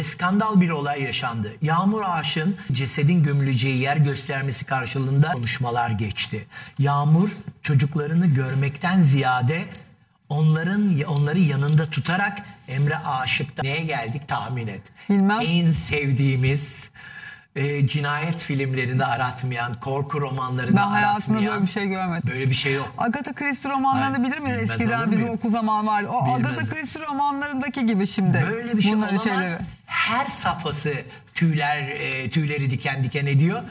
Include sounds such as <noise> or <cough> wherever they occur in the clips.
ve skandal bir olay yaşandı. Yağmur Ağaç'ın cesedin gömüleceği yer göstermesi karşılığında konuşmalar geçti. Yağmur çocuklarını görmekten ziyade onların onları yanında tutarak Emre Aşık'ta neye geldik tahmin et. Bilmem. En sevdiğimiz e, cinayet filmlerinde aratmayan, korku romanlarında Ben aratmayan. böyle bir şey görmedim. Böyle bir şey yok. Agatha Christie romanlarını Hayır, bilir miyiz? Eskiden bizim okul zaman vardı. O Bilmez. Agatha Christie romanlarındaki gibi şimdi. Böyle bir şey olamaz. şeyleri. Her safhası tüyler e, tüyleri diken diken ediyor.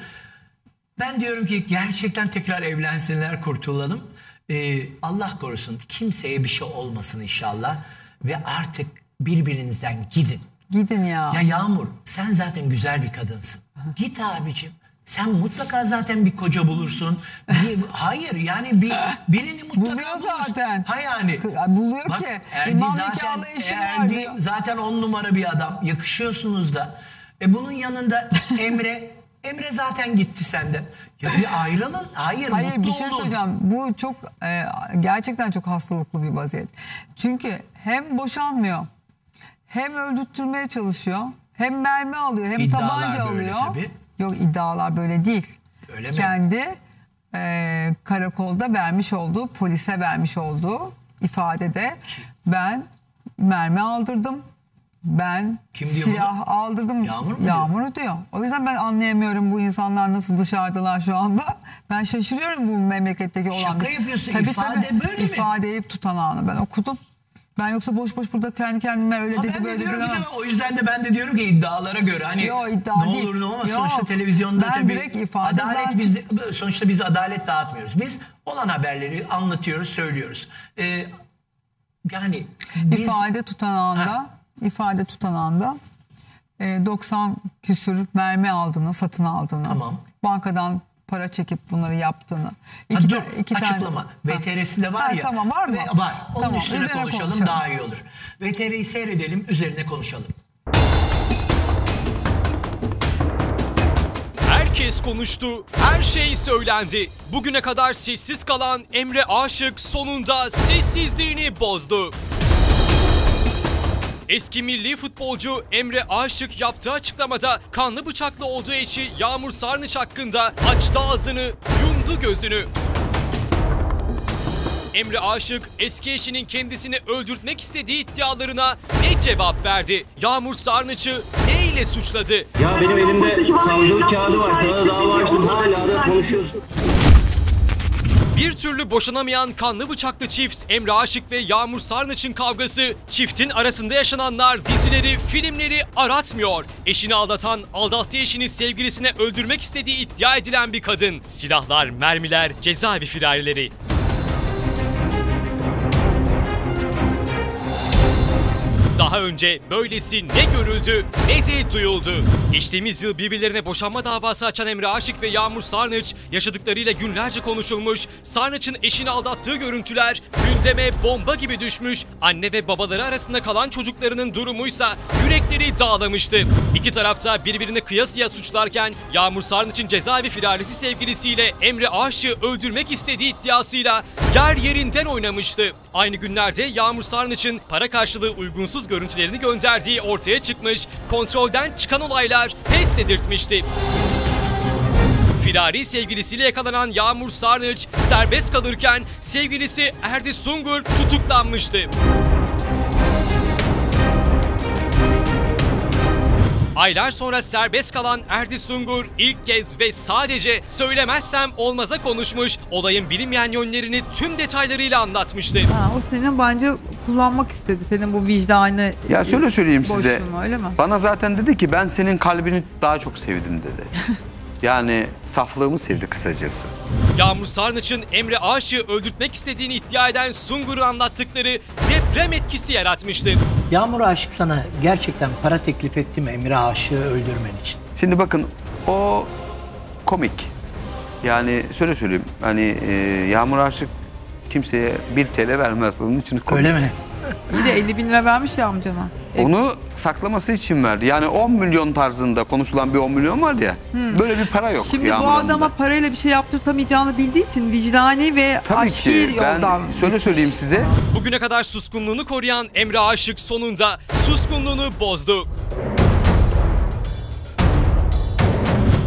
Ben diyorum ki gerçekten tekrar evlensinler kurtulalım. E, Allah korusun kimseye bir şey olmasın inşallah. Ve artık birbirinizden gidin. Gidin ya. Ya Yağmur sen zaten güzel bir kadınsın. Git abicim. Sen mutlaka zaten bir koca bulursun. Bir- hayır yani bir birini mutlaka Buluyor bulursun. zaten. Ha yani. Buluyor ki. Erdi İmam zaten, Erdi zaten on numara bir adam. Yakışıyorsunuz da. E bunun yanında <laughs> Emre Emre zaten gitti senden. Ya bir ayrılın. Hayır, Hayır mutlu bir şey olun. söyleyeceğim. Bu çok e, gerçekten çok hastalıklı bir vaziyet. Çünkü hem boşanmıyor hem öldürtmeye çalışıyor hem mermi alıyor hem İddialar tabanca böyle alıyor. tabii. Yok iddialar böyle değil. Öyle mi? Kendi e, karakolda vermiş olduğu polise vermiş olduğu ifadede ben mermi aldırdım. Ben Kim diyor silah aldırdım. Yağmur mu diyor? Yağmur diyor. O yüzden ben anlayamıyorum bu insanlar nasıl dışarıdalar şu anda. Ben şaşırıyorum bu memleketteki olan. Şaka yapıyorsun. İfade böyle mi? İfadeyi tutan anı ben okudum. Ben yoksa boş boş burada kendi kendime öyle Ha, dedi ben de böyle dedi. diyorum ki o yüzden de ben de diyorum ki iddialara göre hani Yo, iddia ne değil. olur ne olmaz sonuçta televizyonda ben tabii direkt ifade- adalet ben- bizde sonuçta biz adalet dağıtmıyoruz. Biz olan haberleri anlatıyoruz, söylüyoruz. Ee, yani biz İfade tutan anda, ifade tutan anda e, 90 küsür mermi aldığını, satın aldığını, Tamam. bankadan para çekip bunları yaptığını. Ha, İki dur ta- iki tane- açıklama. Ha. VTR'sinde var Ha, ya. Tamam var mı? Ve- var. Onun Tamam, üstüne üzerine konuşalım, daha iyi olur. VTR'yi seyredelim, üzerine konuşalım. Herkes konuştu, her şey söylendi. Bugüne kadar sessiz kalan Emre Aşık sonunda sessizliğini bozdu. Eski milli futbolcu Emre Aşık yaptığı açıklamada kanlı bıçaklı olduğu eşi Yağmur Sarnıç hakkında açtı ağzını, yumdu gözünü. Emre Aşık eski eşinin kendisini öldürtmek istediği iddialarına ne cevap verdi? Yağmur Sarnıç'ı ne ile suçladı? Ya benim elimde savcılık kağıdı var. Sana da dava açtım. Hala da konuşuyorsun. Bir türlü boşanamayan kanlı bıçaklı çift Emre Aşık ve Yağmur Sarnıç'ın kavgası çiftin arasında yaşananlar dizileri, filmleri aratmıyor. Eşini aldatan, aldattığı eşini sevgilisine öldürmek istediği iddia edilen bir kadın. Silahlar, mermiler, cezaevi firarileri. Daha önce böylesi ne görüldü ne de duyuldu. Geçtiğimiz yıl birbirlerine boşanma davası açan Emre Aşık ve Yağmur Sarnıç yaşadıklarıyla günlerce konuşulmuş. Sarnıç'ın eşini aldattığı görüntüler gündeme bomba gibi düşmüş. Anne ve babaları arasında kalan çocuklarının durumuysa yürekleri dağlamıştı. İki tarafta birbirini kıyasıya suçlarken Yağmur Sarnıç'ın cezaevi firarisi sevgilisiyle Emre Aşık'ı öldürmek istediği iddiasıyla yer yerinden oynamıştı. Aynı günlerde Yağmur Sarnıç'ın para karşılığı uygunsuz görüntülerini gönderdiği ortaya çıkmış, kontrolden çıkan olaylar test edirtmişti. Firari sevgilisiyle yakalanan Yağmur Sarnıç serbest kalırken sevgilisi Erdi Sungur tutuklanmıştı. Aylar sonra serbest kalan Erdi Sungur ilk kez ve sadece söylemezsem olmaza konuşmuş, olayın bilinmeyen yönlerini tüm detaylarıyla anlatmıştı. Ha, o senin bence kullanmak istedi. Senin bu vicdanı. Ya şöyle söyleyeyim size. boşluğunu, öyle mi? Bana zaten dedi ki ben senin kalbini daha çok sevdim dedi. <laughs> yani saflığımı sevdi kısacası. Yağmur Sarnıç'ın Emre Aşık'ı öldürtmek istediğini iddia eden Sungur'un anlattıkları deprem etkisi yaratmıştı. Yağmur Aşık sana gerçekten para teklif etti mi Emre Aşık'ı öldürmen için? Şimdi bakın o komik. Yani şöyle söyleyeyim. Hani e, Yağmur Aşık kimseye 1 TL vermez. Onun için komik. Öyle mi? İyi de 50 bin lira vermiş ya amcana. Onu saklaması için verdi. Yani 10 milyon tarzında konuşulan bir 10 milyon var ya. Böyle bir para yok. Şimdi bu adama parayla bir şey yaptırtamayacağını bildiği için vicdani ve Tabii aşkı ki ben yoldan. şöyle söyleyeyim size. Bugüne kadar suskunluğunu koruyan Emre Aşık sonunda suskunluğunu bozdu.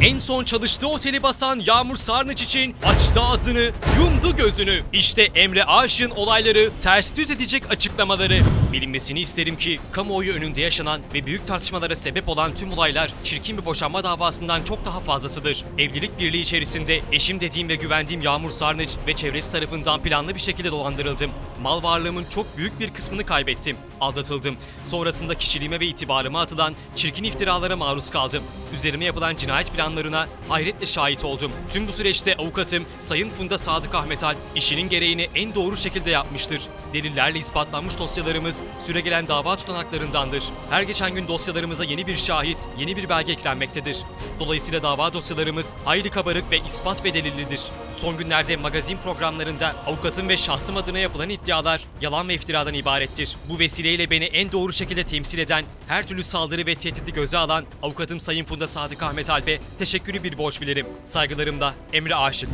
En son çalıştığı oteli basan Yağmur Sarnıç için açtı ağzını, yumdu gözünü. İşte Emre Aşık'ın olayları ters düz edecek açıklamaları. Bilinmesini isterim ki kamuoyu önünde yaşanan ve büyük tartışmalara sebep olan tüm olaylar çirkin bir boşanma davasından çok daha fazlasıdır. Evlilik birliği içerisinde eşim dediğim ve güvendiğim Yağmur Sarnıç ve çevresi tarafından planlı bir şekilde dolandırıldım. Mal varlığımın çok büyük bir kısmını kaybettim. Aldatıldım. Sonrasında kişiliğime ve itibarıma atılan çirkin iftiralara maruz kaldım. Üzerime yapılan cinayet planlarına hayretle şahit oldum. Tüm bu süreçte avukatım Sayın Funda Sadık Ahmet Alp işinin gereğini en doğru şekilde yapmıştır. Delillerle ispatlanmış dosyalarımız süregelen dava tutanaklarındandır. Her geçen gün dosyalarımıza yeni bir şahit, yeni bir belge eklenmektedir. Dolayısıyla dava dosyalarımız hayli kabarık ve ispat ve delillidir. Son günlerde magazin programlarında avukatım ve şahsım adına yapılan iddialar yalan ve iftiradan ibarettir. Bu vesileyle beni en doğru şekilde temsil eden, her türlü saldırı ve tehdidi göze alan avukatım Sayın Funda Sadık Ahmet Alp'e teşekkürü bir borç bilirim. Saygılarımla Emre Aşık.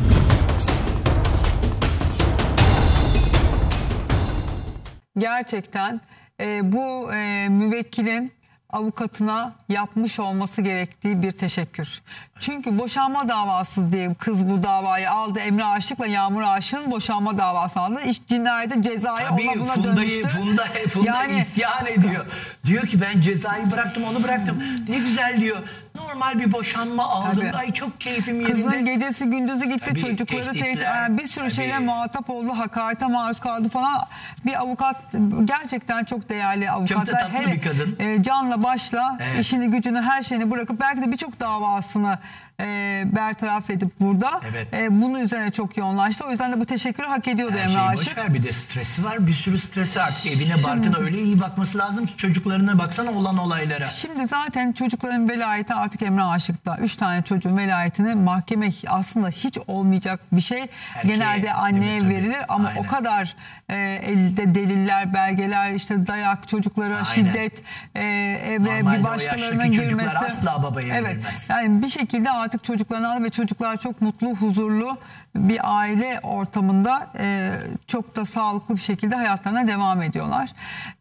gerçekten e, bu e, müvekkilin avukatına yapmış olması gerektiği bir teşekkür. Çünkü boşanma davası diye kız bu davayı aldı. Emre Aşık'la Yağmur Aşık'ın boşanma davası aldı. İş cinayete cezaya ona Tabii buna Funda'yı dönüştü. Funda, Funda Yani- isyan ediyor. Diyor ki ben cezayı bıraktım onu bıraktım. Ne güzel diyor. Normal bir boşanma aldım. Tabii. Ay çok keyfim yerinde. Kızın gecesi gündüzü gitti Tabii, çocukları tehdit yani bir sürü tabii. şeyle muhatap oldu hakarete maruz kaldı falan bir avukat gerçekten çok değerli avukatlar tatlı bir kadın. e, canla başla Evet. işini gücünü her şeyini bırakıp belki de birçok davasını e, bertaraf edip burada Evet. e, bunun üzerine çok yoğunlaştı o yüzden de bu teşekkürü hak ediyordu Her Emre şeyi Aşık. ver bir de stresi var. Bir sürü stresi artık evine barkına öyle iyi bakması lazım ki çocuklarına baksana olan olaylara. Şimdi zaten çocukların velayeti artık Emre Aşık'ta. Üç tane çocuğun velayetini mahkeme aslında hiç olmayacak bir şey. Erkeğe, Genelde değil anneye mi? Tabii. verilir ama Aynen. o kadar e, elde deliller, belgeler, işte dayak, çocuklara Aynen. şiddet, e, eve Normalde bir o başkalarının yaştaki çocuklar girmesi. asla babaya evet, verilmez. Yani bir şekilde artık çocuklarını al ve çocuklar çok mutlu, huzurlu bir aile ortamında e, çok da sağlıklı bir şekilde hayatlarına devam ediyorlar.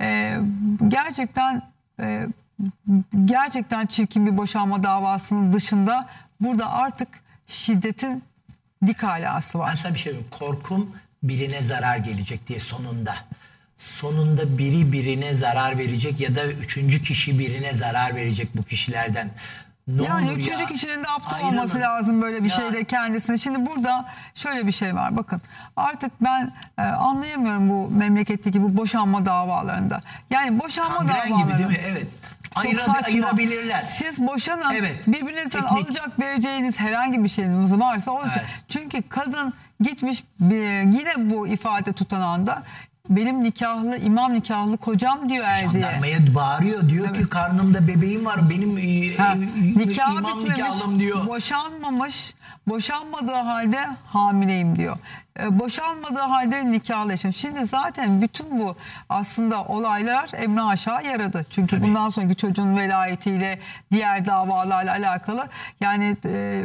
E, gerçekten e, gerçekten çirkin bir boşanma davasının dışında burada artık şiddetin dik alası Ben var. sana bir şey diyeyim. Korkum birine zarar gelecek diye sonunda. Sonunda biri birine zarar verecek ya da üçüncü kişi birine zarar verecek bu kişilerden. Ne Yani olur üçüncü ya, kişinin de aptal ayrılın. olması lazım böyle bir Ya. şeyde kendisine. Şimdi burada şöyle bir şey var bakın artık ben e, anlayamıyorum bu memleketteki bu boşanma davalarında. Yani boşanma Kangren gibi davaları. değil mi? Evet. Ayıra, ayırabilirler. Siz boşanın. Evet. Birbirinizden Teknik. alacak vereceğiniz herhangi bir şeyiniz varsa o Evet. çünkü kadın gitmiş yine bu ifade tutan anda benim nikahlı imam nikahlı kocam diyor Erdi'ye. Jandarmaya bağırıyor. Diyor ki karnımda bebeğim var. Benim e, Ha, e, nikahı imam bitmemiş, nikahlım diyor. boşanmamış, boşanmadığı halde hamileyim diyor. E, boşanmadığı halde nikahlı eşim. Şimdi zaten bütün bu aslında olaylar Emre Aşağı yaradı. Çünkü Tabii. bundan sonraki çocuğun velayetiyle diğer davalarla alakalı yani e,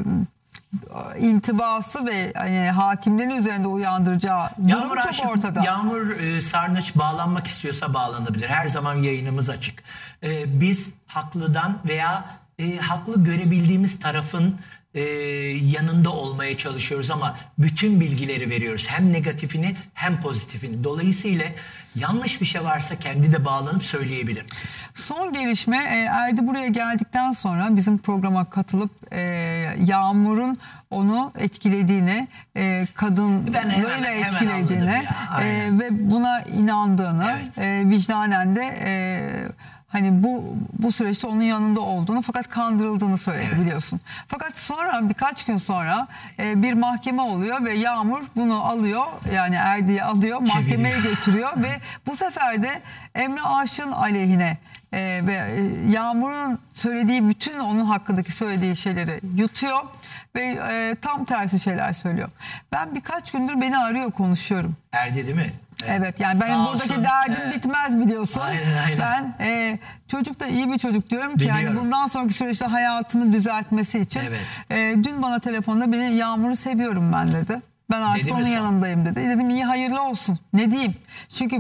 intibası ve hani, hakimlerin üzerinde uyandıracağı durum çok Aşık- ortada. Yağmur e, Sarnıç bağlanmak istiyorsa bağlanabilir. Her zaman yayınımız açık. E, biz haklıdan veya e, haklı görebildiğimiz tarafın e, yanında olmaya çalışıyoruz ama bütün bilgileri veriyoruz. Hem negatifini hem pozitifini. Dolayısıyla yanlış bir şey varsa kendi de bağlanıp söyleyebilir. Son gelişme e, Erdi buraya geldikten sonra bizim programa katılıp e, Yağmur'un onu etkilediğini, e, kadın Ben hemen- böyle hemen etkilediğini ya, e, ve buna inandığını, Evet. e, vicdanen de e, hani bu bu süreçte onun yanında olduğunu fakat kandırıldığını söyledi Evet. biliyorsun. Fakat sonra birkaç gün sonra e, bir mahkeme oluyor ve Yağmur bunu alıyor yani Erdi'yi alıyor mahkemeye Çeviriyor. getiriyor ve <laughs> bu sefer de Emre Aşık'ın aleyhine e, ve e, Yağmur'un söylediği bütün onun hakkındaki söylediği şeyleri yutuyor ve e, tam tersi şeyler söylüyor. Ben birkaç gündür beni arıyor konuşuyorum. Erdi değil mi? Evet, yani benim Sağ buradaki olsun. derdim Evet. bitmez biliyorsun. Aynen, aynen. Ben e, çocuk da iyi bir çocuk diyorum ki yani Biliyorum. bundan sonraki süreçte hayatını düzeltmesi için. Evet. E, dün bana telefonda beni Yağmur'u seviyorum ben dedi. Ben artık Dedi onun son? yanındayım dedi. E Dedim iyi hayırlı olsun. Ne diyeyim? Çünkü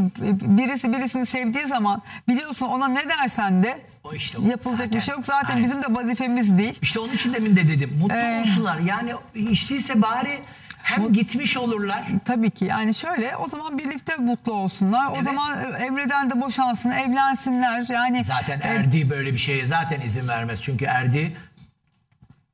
birisi birisini sevdiği zaman biliyorsun ona ne dersen de O işte o. yapılacak Zaten. bir şey yok. Zaten Aynen. bizim de vazifemiz değil. İşte onun için demin de dedim. Mutlu Ee, olsunlar. Yani değilse bari hem gitmiş olurlar. Tabii ki yani şöyle o zaman birlikte mutlu olsunlar. O Evet. zaman e, Emre'den de boşansın, evlensinler. Yani Zaten e, Erdi böyle bir şeye zaten izin vermez. Çünkü Erdi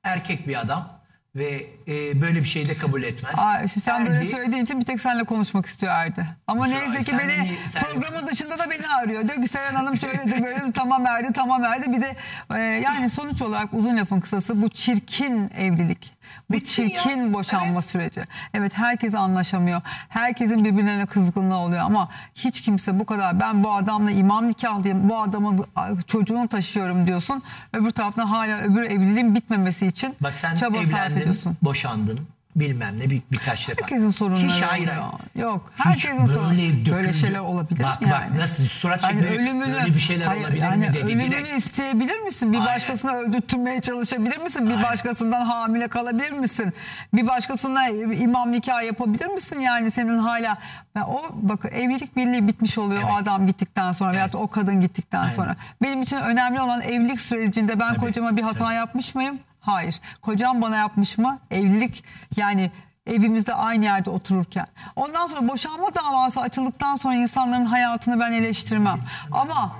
erkek bir adam ve e, böyle bir şeyi de kabul etmez. Aa, işte sen böyle Erdi- söylediğin için bir tek seninle konuşmak istiyor Erdi. Ama Kusura- neyse ki sen beni beni- sen- programın dışında da beni arıyor. Diyor ki Seren Hanım şöyle de böyle de, tamam Erdi tamam Erdi. Bir de e, yani sonuç olarak uzun lafın kısası bu çirkin evlilik. Bu Bitsin ya. çirkin boşanma süreci. Evet herkes anlaşamıyor. Herkesin birbirlerine kızgınlığı oluyor ama hiç kimse bu kadar ben bu adamla imam nikahlıyım. Bu adamın çocuğunu taşıyorum diyorsun. Öbür taraftan hala öbür evliliğin bitmemesi için Bak sen çaba sarf ediyorsun. boşandın. Bilmem ne bir, birkaç defa. Herkesin sorunları Hiç hayır, oluyor. Yok. Hiç Herkesin sorunu. böyle Böyle döküldü. şeyler olabilir Bak yani. bak nasıl surat Yani çekmeyip ölümünü, böyle bir şeyler hayır, olabilir yani mi dedi ölümünü direkt. isteyebilir misin? Bir Aynen. başkasına öldürtmeye çalışabilir misin? Bir Aynen. başkasından hamile kalabilir misin? Bir başkasına imam nikah yapabilir misin? Yani senin hala Ya o bak evlilik birliği bitmiş oluyor o adam gittikten sonra veyahut da o kadın gittikten Aynen. sonra. Benim için önemli olan evlilik sürecinde ben Tabii, kocama bir hata tabii. yapmış mıyım? Hayır. Kocam bana yapmış mı? Evlilik yani evimizde aynı yerde otururken. Ondan sonra boşanma davası açıldıktan sonra insanların hayatını ben eleştirmem. Ama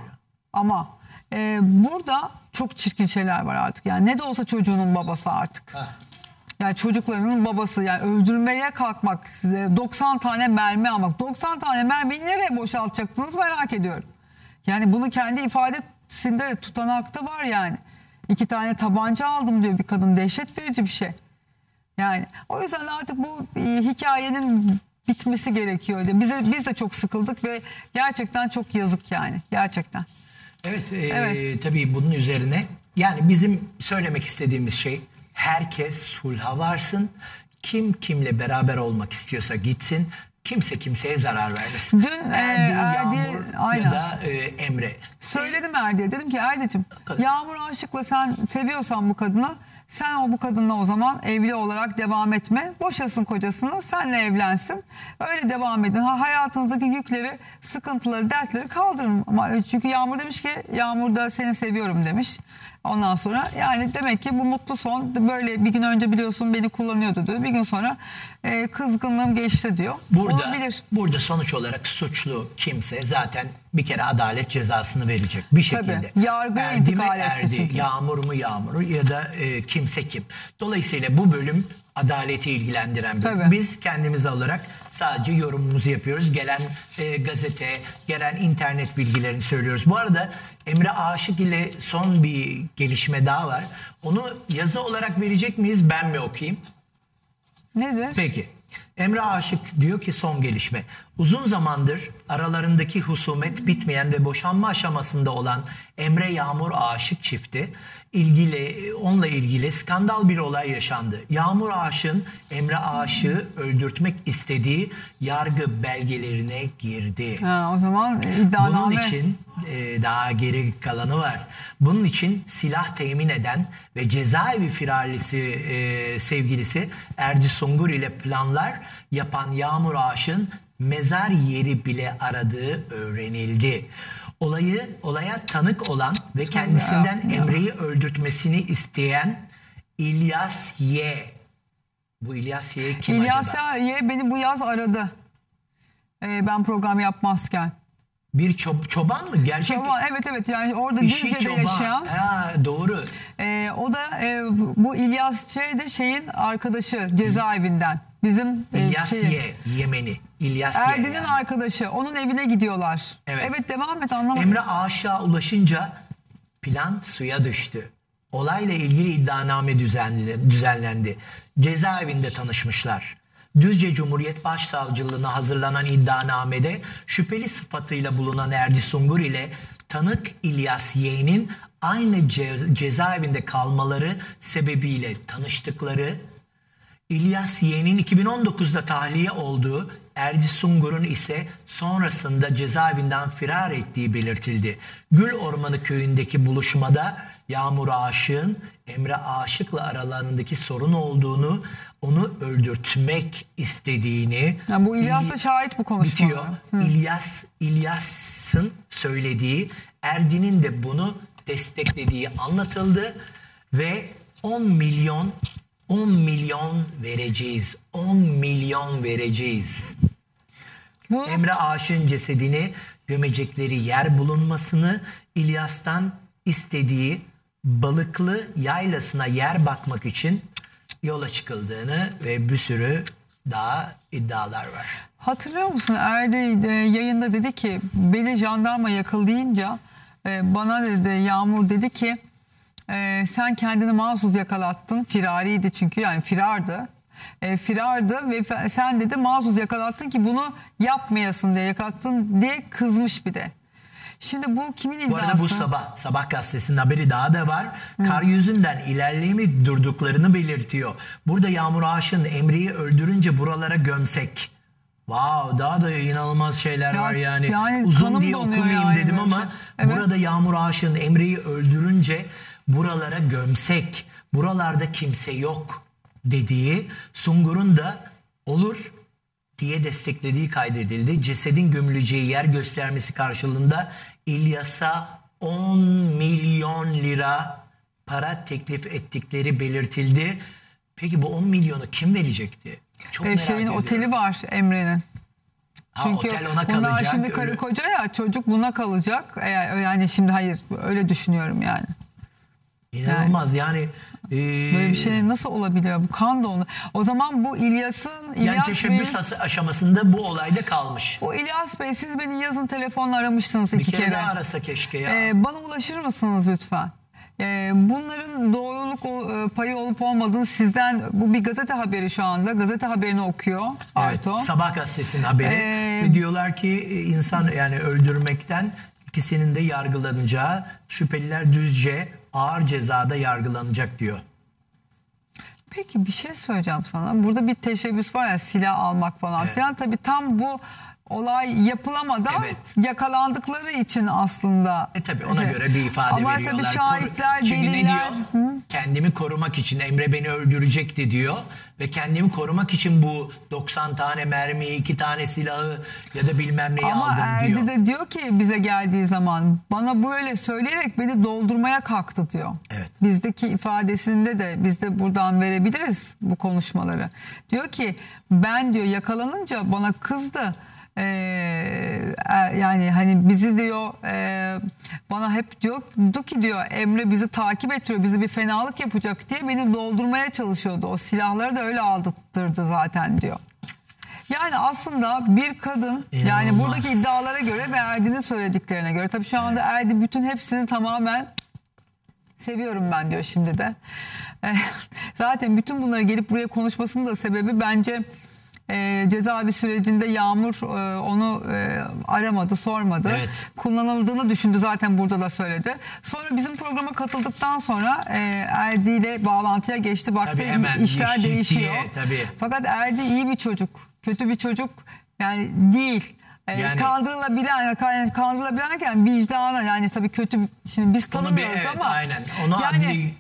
ama e, burada çok çirkin şeyler var artık. Yani ne de olsa çocuğunun babası artık. Yani çocuklarının babası yani öldürmeye kalkmak, size 90 tane mermi almak. 90 tane mermiyi nereye boşaltacaktınız merak ediyorum. Yani bunu kendi ifadesinde tutanakta var yani. İki tane tabanca aldım diyor bir kadın. Dehşet verici bir şey. Yani o yüzden artık bu e, hikayenin bitmesi gerekiyor. Bize biz de çok sıkıldık ve gerçekten çok yazık yani. Gerçekten. Evet, e, Evet. tabii bunun üzerine yani bizim söylemek istediğimiz şey herkes sulha varsın. Kim kimle beraber olmak istiyorsa gitsin. Kimse kimseye zarar vermesin. Dün, e, Erdi, Erdi- Yağmur aynen. ya da e, Emre. Söyledim Erdi'ye dedim ki Erdi'cim. Yağmur aşıkla sen seviyorsan bu kadını sen o bu kadınla o zaman evli olarak devam etme. Boşasın kocasını senle evlensin. Öyle devam edin. Ha, hayatınızdaki yükleri, sıkıntıları, dertleri kaldırın. Ama çünkü Yağmur demiş ki Yağmur da seni seviyorum demiş. Ondan sonra yani demek ki bu mutlu son böyle bir gün önce biliyorsun beni kullanıyordu diyor. Bir gün sonra e, kızgınlığım geçti diyor. Burada, Olabilir. burada sonuç olarak suçlu kimse zaten bir kere adalet cezasını verecek bir şekilde. Yargıya Erdi mi erdi, çünkü. yağmur mu yağmur ya da e, kimse kim. Dolayısıyla bu bölüm adaleti ilgilendiren bir. Tabii. Biz kendimiz olarak sadece yorumumuzu yapıyoruz. Gelen e, gazete, gelen internet bilgilerini söylüyoruz. Bu arada Emre Aşık ile son bir gelişme daha var. Onu yazı olarak verecek miyiz? Ben mi okuyayım? Nedir? Peki. Emre Aşık diyor ki son gelişme. Uzun zamandır aralarındaki husumet bitmeyen ve boşanma aşamasında olan Emre Yağmur Aşık çifti ilgili onunla ilgili skandal bir olay yaşandı. Yağmur Aşık'ın Emre Aşık'ı öldürtmek istediği yargı belgelerine girdi. Ha, o zaman iddianame. Bunun için e, daha geri kalanı var. Bunun için silah temin eden ve cezaevi firarisi e, sevgilisi Erdi Sungur ile planlar yapan Yağmur Aşık'ın mezar yeri bile aradığı öğrenildi. Olayı olaya tanık olan ve kendisinden Emre'yi öldürtmesini isteyen İlyas Y. Bu İlyas Y kim İlyas acaba? Ye beni bu yaz aradı. Ee, ben program yapmazken. Bir çob- çoban mı? Gerçek Çoban, evet evet yani orada Düzce'de yaşayan. Ha, doğru. Ee, o da e, bu İlyas Ç de şeyin arkadaşı cezaevinden. Bizim e, İlyas şeyin. Ye, Yemeni. İlyas. Erdi'nin yani. arkadaşı. Onun evine gidiyorlar. Evet. devam et anlamadım. Emre Aşağı ulaşınca plan suya düştü. Olayla ilgili iddianame düzenle- düzenlendi. Cezaevinde tanışmışlar. Düzce Cumhuriyet Başsavcılığına hazırlanan iddianamede şüpheli sıfatıyla bulunan Erdi Sungur ile tanık İlyas Yeğen'in aynı ce- cezaevinde kalmaları sebebiyle tanıştıkları İlyas Yeğen'in 2019'da tahliye olduğu Erdi Sungur'un ise sonrasında cezaevinden firar ettiği belirtildi. Gül Ormanı köyündeki buluşmada Yağmur Aşık'ın Emre Aşık'la aralarındaki sorun olduğunu, onu öldürtmek istediğini... Yani bu İlyas da İly- şahit bu konuşmalara. bitiyor. İlyas İlyas'ın söylediği Erdi'nin de bunu desteklediği anlatıldı ve 10 milyon 10 milyon vereceğiz. 10 milyon vereceğiz. Bu Emre Aşık'ın cesedini gömecekleri yer bulunmasını İlyas'tan istediği balıklı yaylasına yer bakmak için yola çıkıldığını ve bir sürü daha iddialar var. Hatırlıyor musun Erdi e, yayında dedi ki beni jandarma yakalayınca e, bana dedi Yağmur dedi ki e, sen kendini mahsus yakalattın firariydi çünkü yani firardı. E, firardı ve sen dedi mahsus yakalattın ki bunu yapmayasın diye yakalattın diye kızmış bir de. Şimdi bu kimin iddiası? Bu arada bu sabah, sabah gazetesinin haberi daha da var. Kar yüzünden ilerleyemi durduklarını belirtiyor. Burada Yağmur Aşık'ın Emre'yi öldürünce buralara gömsek. Wow daha da inanılmaz şeyler Ya- var yani. yani Uzun kanım diye donuyor okumayayım yani dedim böyle ama şey. Evet. burada Yağmur Aşık'ın Emre'yi öldürünce buralara gömsek. Buralarda kimse yok dediği Sungur'un da olur diye desteklediği kaydedildi. Cesedin gömüleceği yer göstermesi karşılığında İlyas'a 10 milyon lira para teklif ettikleri belirtildi. Peki bu 10 milyonu kim verecekti? Çok E, merak şeyin ediyorum. oteli var Emre'nin. Çünkü otel ona bunlar kalacak. şimdi karı koca ya çocuk buna kalacak. Eğer yani şimdi hayır öyle düşünüyorum yani. İnanılmaz yani. e, Böyle bir şey nasıl olabiliyor? Bu kan da onu. O zaman bu İlyas'ın yani İlyas teşebbüs Bey, as- aşamasında bu olayda kalmış. bu İlyas Bey siz beni yazın telefonla aramıştınız Bir iki kere, kere. daha arasa keşke ya. Ee, bana ulaşır mısınız lütfen? Ee, bunların doğruluk e, payı olup olmadığını sizden bu bir gazete haberi şu anda. Gazete haberini okuyor Evet, Arto. Sabah gazetesinin haberi Ee, ve diyorlar ki e, insan yani öldürmekten ikisinin de yargılanacağı şüpheliler düzce ağır cezada yargılanacak diyor. Peki bir şey söyleyeceğim sana. Burada bir teşebbüs var ya silah almak falan Evet. filan. Tabii tam bu olay yapılamadan Evet. yakalandıkları için aslında. E tabi ona göre bir ifade Ama veriyorlar. tabii Koru- şahitler, Çünkü ne deliller. diyor? Kendimi korumak için Emre beni öldürecekti diyor. Ve kendimi korumak için bu 90 tane mermiyi, 2 tane silahı ya da bilmem neyi Ama aldım Erdi diyor. de diyor ki bize geldiği zaman bana böyle söyleyerek beni doldurmaya kalktı diyor. Evet. Bizdeki ifadesinde de biz de buradan verebiliriz bu konuşmaları. Diyor ki ben diyor yakalanınca bana kızdı. Ee, er- yani hani bizi diyor e, bana hep diyordu ki diyor Emre bizi takip ettiriyor bizi bir fenalık yapacak diye beni doldurmaya çalışıyordu. O silahları da öyle aldırttırdı zaten diyor. Yani aslında bir kadın yani İnanılmaz. buradaki iddialara göre ve Erdi'nin söylediklerine göre tabii şu anda Erdi bütün hepsini tamamen seviyorum ben diyor şimdi de. <laughs> Zaten bütün bunları gelip buraya konuşmasının da sebebi bence e, cezaevi sürecinde Yağmur e, onu e, aramadı, sormadı. Evet. Kullanıldığını düşündü zaten burada da söyledi. Sonra bizim programa katıldıktan sonra e, Erdi ile bağlantıya geçti. Baktı Tabii hemen işler iş ciddiye, değişiyor. tabii. Fakat Erdi iyi bir çocuk. Kötü bir çocuk yani değil. Ee, Yani- kandırılabilen, kan- kandırılabilenken vicdana yani tabii kötü şimdi biz Onu bir tanımıyoruz evet ama aynen. Onu yani, adli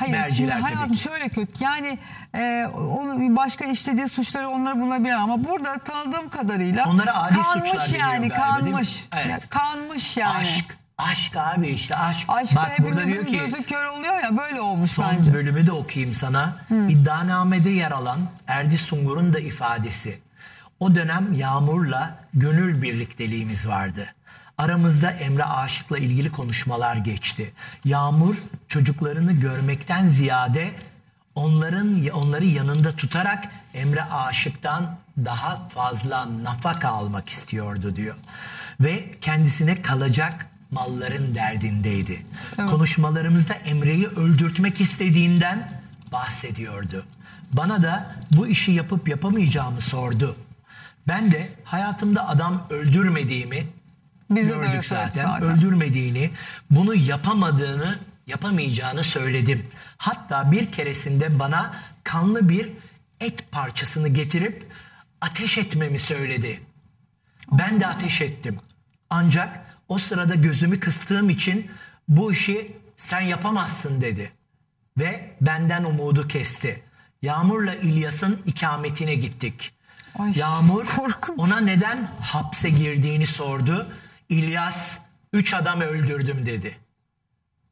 Hayır şimdi merciler tabii hayatım ki. şöyle kötü. Yani e, onu başka işlediği suçları onları bulabilir ama burada tanıdığım kadarıyla Onlara adi kanmış suçlar deniyor yani galiba, değil mi? kanmış. Evet. Kanmış yani. Aşk. Aşk abi işte aşk. Aşkta Bak burada diyor ki gözü kör oluyor ya böyle olmuş Son bence. bölümü de okuyayım sana. İddianamede yer alan Erdi Sungur'un da ifadesi. O dönem Yağmur'la gönül birlikteliğimiz vardı. Aramızda Emre Aşık'la ilgili konuşmalar geçti. Yağmur çocuklarını görmekten ziyade onların onları yanında tutarak Emre Aşık'tan daha fazla nafaka almak istiyordu diyor. Ve kendisine kalacak malların derdindeydi. Konuşmalarımızda Emre'yi öldürtmek istediğinden bahsediyordu. Bana da bu işi yapıp yapamayacağımı sordu. Ben de hayatımda adam öldürmediğimi Bize de gördük söyledi zaten. zaten. Öldürmediğini, bunu yapamadığını, yapamayacağını söyledim. Hatta bir keresinde bana kanlı bir et parçasını getirip ateş etmemi söyledi. Ben de ateş ettim. Ancak o sırada gözümü kıstığım için bu işi sen yapamazsın dedi. Ve benden umudu kesti. Yağmur'la İlyas'ın ikametine gittik. Ay, Yağmur korkunç. ona neden hapse girdiğini sordu. İlyas üç adam öldürdüm dedi.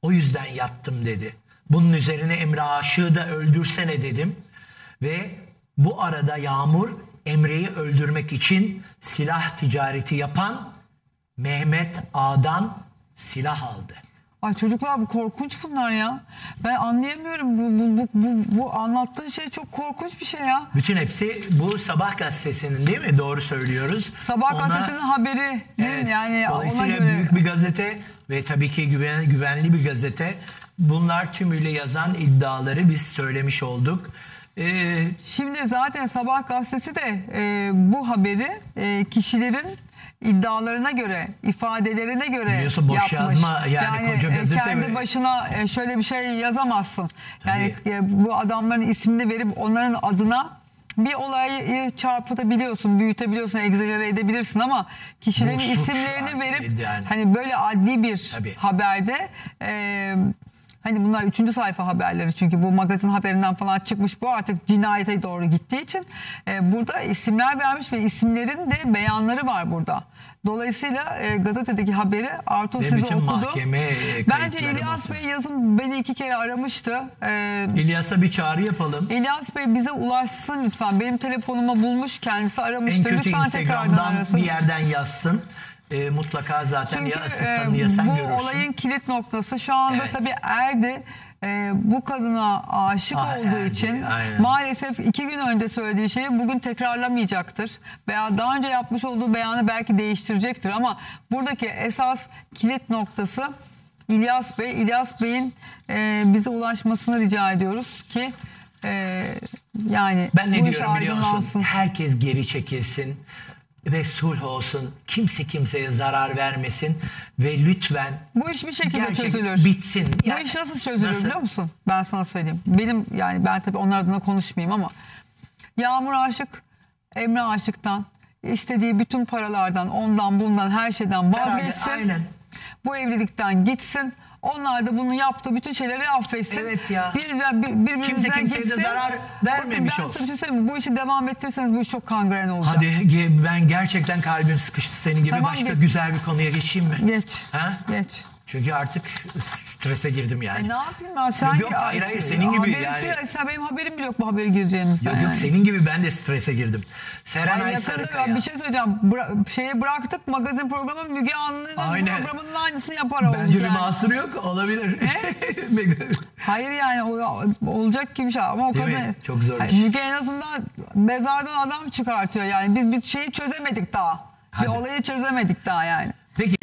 O yüzden yattım dedi. Bunun üzerine Emre Aşık'ı da öldürsene dedim. Ve bu arada Yağmur Emre'yi öldürmek için silah ticareti yapan Mehmet Ağa'dan silah aldı. Ay çocuklar bu korkunç bunlar ya. Ben anlayamıyorum bu bu bu bu, bu anlattığın şey çok korkunç bir şey ya. Bütün hepsi bu Sabah gazetesinin değil mi? Doğru söylüyoruz. Sabah Ona- gazetesinin haberi Evet. yani ona Dolayısıyla göre büyük bir gazete ve tabii ki güven, güvenli bir gazete. Bunlar tümüyle yazan iddiaları biz söylemiş olduk. Ee, Şimdi zaten Sabah gazetesi de e, bu haberi e, kişilerin iddialarına göre, ifadelerine göre Biliyorsun boş yapmış. yazma yani koca e, gazete kendi mi? başına e, şöyle bir şey yazamazsın. Yani Tabii. e, bu adamların ismini verip onların adına bir olayı çarpıtabiliyorsun, büyütebiliyorsun, egzajere edebilirsin ama kişilerin Bu isimlerini yani, verip yani. hani böyle adli bir Tabii. haberde e, hani bunlar üçüncü sayfa haberleri çünkü bu magazin haberinden falan çıkmış bu artık cinayete doğru gittiği için e, burada isimler vermiş ve isimlerin de beyanları var burada. Dolayısıyla e, gazetedeki haberi Arto size okudu. mahkeme, Bence İlyas basın. Bey yazın beni iki kere aramıştı. E, İlyas'a bir çağrı yapalım. İlyas Bey bize ulaşsın lütfen. Benim telefonumu bulmuş kendisi En aramıştı. kötü lütfen Instagram'dan bir yerden yazsın. Ee, mutlaka zaten Çünkü ya asistanı ya sen e, bu görürsün. olayın kilit noktası şu anda Evet. tabii Erdi e, bu kadına aşık Ah, olduğu Erdi, için aynen. maalesef iki gün önce söylediği şeyi bugün tekrarlamayacaktır. Veya daha önce yapmış olduğu beyanı belki değiştirecektir ama buradaki esas kilit noktası İlyas Bey. İlyas Bey'in e, bize ulaşmasını rica ediyoruz ki e, yani Ben ne bu diyorum biliyor musun? Herkes geri çekilsin ve sulh olsun. Kimse kimseye zarar vermesin ve lütfen Bu iş bir şekilde Gerçek çözülür. bitsin. Bu Yani iş nasıl çözülür nasıl? biliyor musun? Ben sana söyleyeyim. Benim yani ben tabii onlar adına konuşmayayım ama Yağmur aşık, Emre aşıktan istediği bütün paralardan, ondan bundan her şeyden Herhalde, vazgeçsin. aynen. Bu evlilikten gitsin. Onlar da bunu yaptığı bütün şeyleri affetsin. Evet ya. Bir, bir, birbirinizden Kimse kimseye de gitsin. zarar vermemiş Bakın ben olsun. size şey? Bu işi devam ettirirseniz bu iş çok kangren olacak. Hadi ge- ben gerçekten kalbim sıkıştı senin gibi. Tamam, Başka geç. güzel bir konuya geçeyim mi? Geç. Ha? Geç. Çünkü artık strese girdim yani. E ne yapayım ben? Sen Yok, hayır, hayır, senin gibi haberisi- yani. Sen benim haberim bile yok bu haberi gireceğimizden. Yok yok yani. senin gibi ben de strese girdim. Serenay Ay Sarıkaya. bir şey söyleyeceğim. Bıra- şeye bıraktık magazin programı Müge Anlı'nın programının aynısını yapar olduk Bence bir yani. mahsuru yok olabilir. <laughs> Hayır yani olacak gibi bir şey ama o Değil mi? kadın. Çok zor iş. Müge en azından mezardan adam çıkartıyor yani. Biz bir şeyi çözemedik daha. Hadi. Bir olayı çözemedik daha yani. Peki